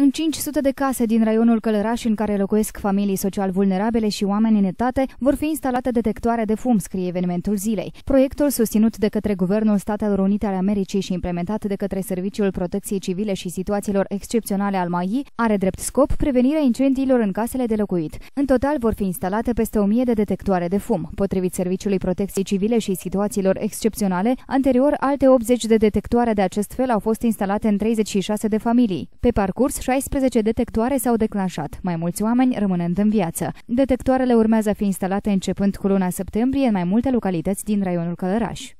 În 500 de case din raionul Călăraș, în care locuiesc familii social vulnerabile și oameni în etate, vor fi instalate detectoare de fum, scrie evenimentul zilei. Proiectul, susținut de către Guvernul Statelor Unite ale Americii și implementat de către Serviciul Protecției Civile și Situațiilor Excepționale al MAI, are drept scop prevenirea incendiilor în casele de locuit. În total vor fi instalate peste 1000 de detectoare de fum. Potrivit Serviciului Protecției Civile și Situațiilor Excepționale, anterior alte 80 de detectoare de acest fel au fost instalate în 36 de familii. Pe parcurs, 16 detectoare s-au declanșat, mai mulți oameni rămânând în viață. Detectoarele urmează a fi instalate începând cu luna septembrie în mai multe localități din raionul Călăraș.